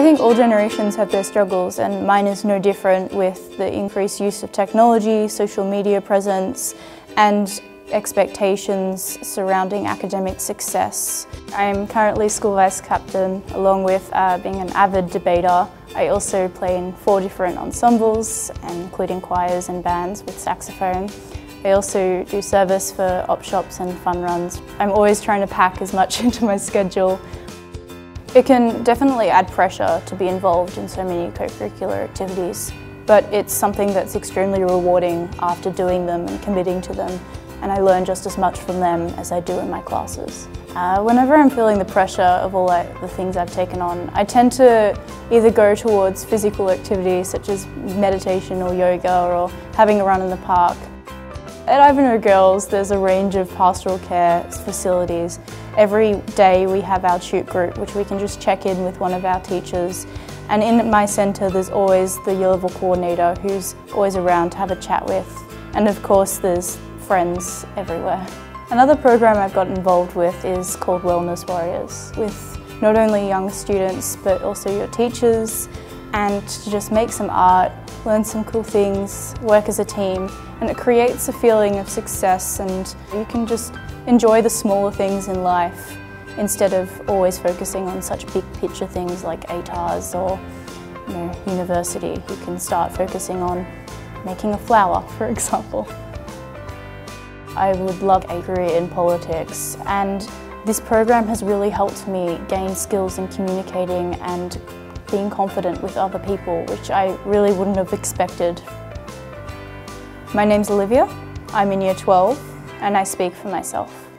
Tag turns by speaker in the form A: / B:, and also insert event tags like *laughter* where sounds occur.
A: I think all generations have their struggles and mine is no different with the increased use of technology, social media presence and expectations surrounding academic success. I'm currently school vice captain along with uh, being an avid debater. I also play in four different ensembles including choirs and bands with saxophone. I also do service for op shops and fun runs. I'm always trying to pack as much *laughs* into my schedule. It can definitely add pressure to be involved in so many co-curricular activities, but it's something that's extremely rewarding after doing them and committing to them and I learn just as much from them as I do in my classes. Uh, whenever I'm feeling the pressure of all like, the things I've taken on, I tend to either go towards physical activities such as meditation or yoga or having a run in the park. At Ivanhoe Girls there's a range of pastoral care facilities. Every day we have our tute group which we can just check in with one of our teachers and in my centre there's always the level coordinator who's always around to have a chat with and of course there's friends everywhere. Another program I've got involved with is called Wellness Warriors, with not only young students but also your teachers and to just make some art, learn some cool things, work as a team and it creates a feeling of success and you can just enjoy the smaller things in life instead of always focusing on such big picture things like ATARs or you know, university. You can start focusing on making a flower, for example. I would love a career in politics and this program has really helped me gain skills in communicating and being confident with other people, which I really wouldn't have expected. My name's Olivia, I'm in year 12 and I speak for myself.